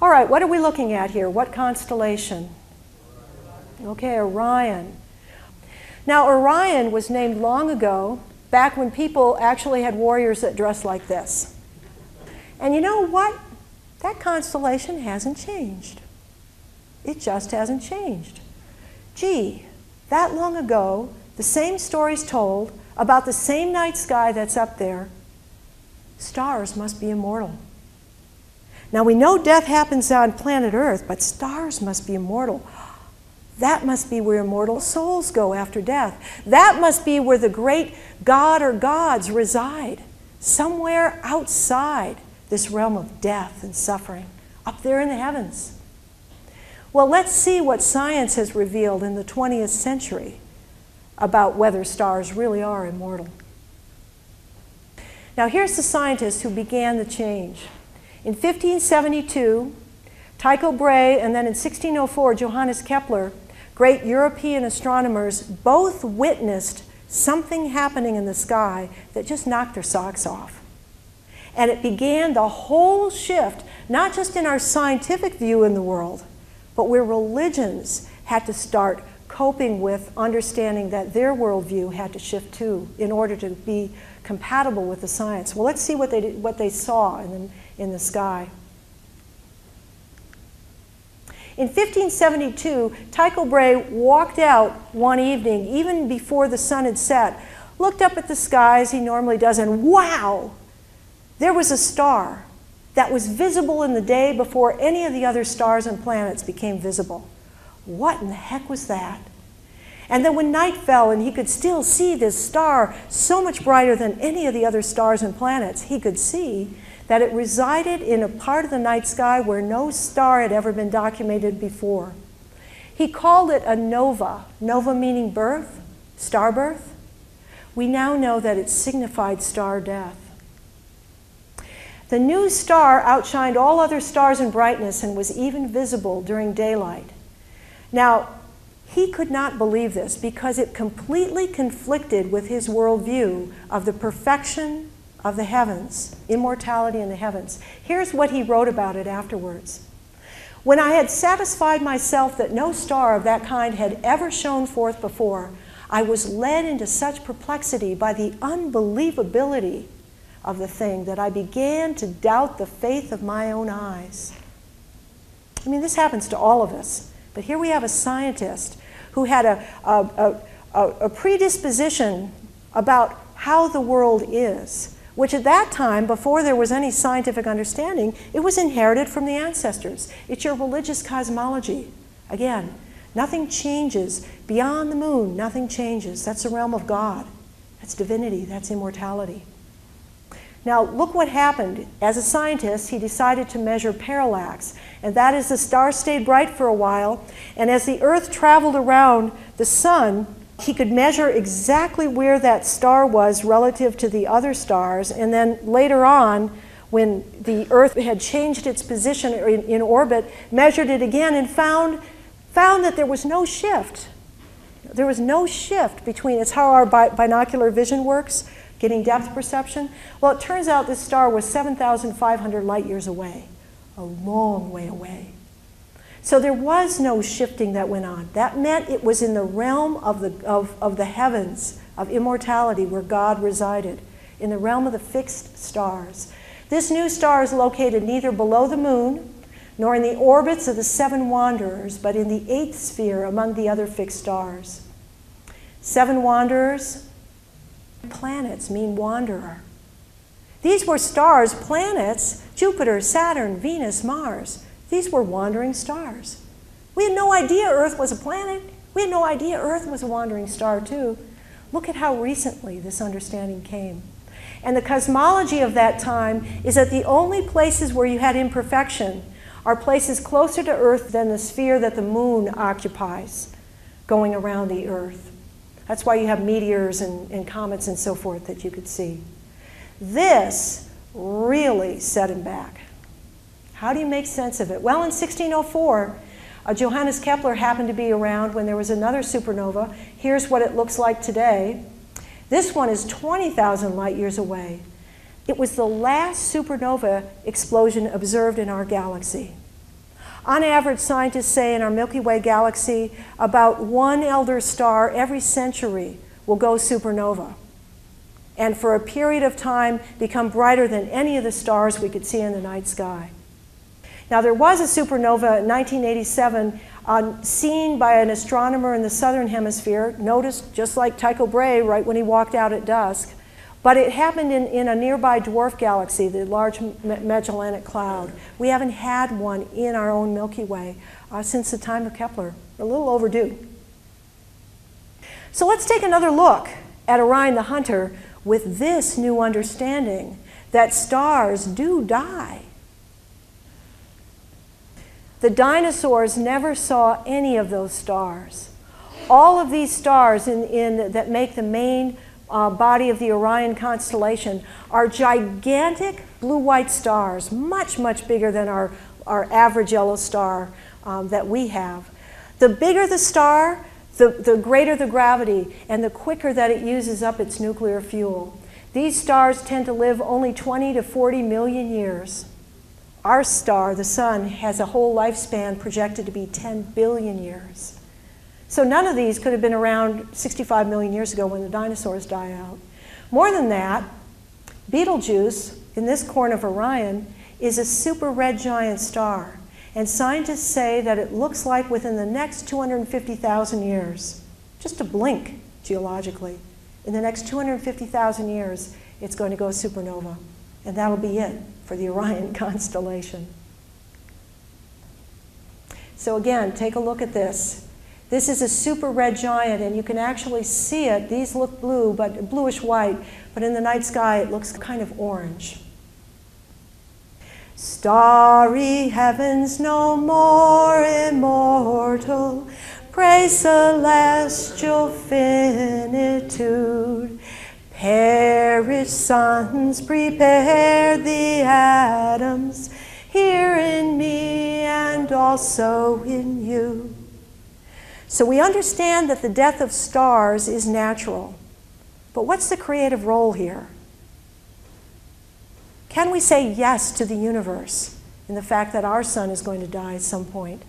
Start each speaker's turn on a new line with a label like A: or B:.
A: All right, what are we looking at here? What constellation? Okay, Orion. Now, Orion was named long ago, back when people actually had warriors that dressed like this. And you know what? That constellation hasn't changed. It just hasn't changed. Gee, that long ago, the same stories told about the same night sky that's up there. Stars must be immortal. Now we know death happens on planet Earth, but stars must be immortal. That must be where immortal souls go after death. That must be where the great God or gods reside, somewhere outside this realm of death and suffering, up there in the heavens. Well, let's see what science has revealed in the 20th century about whether stars really are immortal. Now, here's the scientist who began the change. In 1572, Tycho Brahe, and then in 1604, Johannes Kepler, great European astronomers, both witnessed something happening in the sky that just knocked their socks off. And it began the whole shift, not just in our scientific view in the world, but where religions had to start coping with understanding that their worldview had to shift too in order to be compatible with the science. Well, let's see what they, did, what they saw in the, in the sky. In 1572, Tycho Brahe walked out one evening, even before the sun had set, looked up at the sky as he normally does, and wow, there was a star that was visible in the day before any of the other stars and planets became visible. What in the heck was that? And then when night fell and he could still see this star so much brighter than any of the other stars and planets, he could see that it resided in a part of the night sky where no star had ever been documented before. He called it a nova, nova meaning birth, star birth. We now know that it signified star death. The new star outshined all other stars in brightness and was even visible during daylight. Now, he could not believe this because it completely conflicted with his worldview of the perfection of the heavens, immortality in the heavens. Here's what he wrote about it afterwards. When I had satisfied myself that no star of that kind had ever shone forth before, I was led into such perplexity by the unbelievability of the thing that I began to doubt the faith of my own eyes. I mean, this happens to all of us. But here we have a scientist who had a, a, a, a predisposition about how the world is, which at that time, before there was any scientific understanding, it was inherited from the ancestors. It's your religious cosmology. Again, nothing changes. Beyond the moon, nothing changes. That's the realm of God. That's divinity. That's immortality. Now, look what happened. As a scientist, he decided to measure parallax, and that is the star stayed bright for a while, and as the Earth traveled around the sun, he could measure exactly where that star was relative to the other stars, and then later on, when the Earth had changed its position in, in orbit, measured it again and found, found that there was no shift. There was no shift between, it's how our bi binocular vision works getting depth perception? Well, it turns out this star was 7,500 light years away, a long way away. So there was no shifting that went on. That meant it was in the realm of the, of, of the heavens, of immortality, where God resided, in the realm of the fixed stars. This new star is located neither below the moon nor in the orbits of the seven wanderers, but in the eighth sphere among the other fixed stars. Seven wanderers, Planets mean wanderer. These were stars, planets, Jupiter, Saturn, Venus, Mars. These were wandering stars. We had no idea Earth was a planet. We had no idea Earth was a wandering star, too. Look at how recently this understanding came. And the cosmology of that time is that the only places where you had imperfection are places closer to Earth than the sphere that the moon occupies, going around the Earth. That's why you have meteors and, and comets and so forth that you could see. This really set him back. How do you make sense of it? Well, in 1604, uh, Johannes Kepler happened to be around when there was another supernova. Here's what it looks like today. This one is 20,000 light years away. It was the last supernova explosion observed in our galaxy. On average, scientists say in our Milky Way galaxy, about one elder star every century will go supernova. And for a period of time, become brighter than any of the stars we could see in the night sky. Now, there was a supernova in 1987 uh, seen by an astronomer in the southern hemisphere, noticed just like Tycho Brahe right when he walked out at dusk. But it happened in, in a nearby dwarf galaxy, the Large Magellanic Cloud. We haven't had one in our own Milky Way uh, since the time of Kepler. A little overdue. So let's take another look at Orion the Hunter with this new understanding that stars do die. The dinosaurs never saw any of those stars. All of these stars in, in, that make the main uh, body of the Orion constellation are gigantic blue-white stars, much, much bigger than our, our average yellow star um, that we have. The bigger the star, the, the greater the gravity and the quicker that it uses up its nuclear fuel. These stars tend to live only 20 to 40 million years. Our star, the sun, has a whole lifespan projected to be 10 billion years. So none of these could have been around 65 million years ago when the dinosaurs die out. More than that, Betelgeuse, in this corner of Orion, is a super red giant star. And scientists say that it looks like within the next 250,000 years, just a blink geologically, in the next 250,000 years, it's going to go supernova. And that'll be it for the Orion constellation. So again, take a look at this. This is a super red giant, and you can actually see it. These look blue, but bluish white, but in the night sky it looks kind of orange. Starry heavens no more immortal, praise celestial finitude. Perished suns prepare the atoms here in me and also in you. So we understand that the death of stars is natural. But what's the creative role here? Can we say yes to the universe in the fact that our sun is going to die at some point?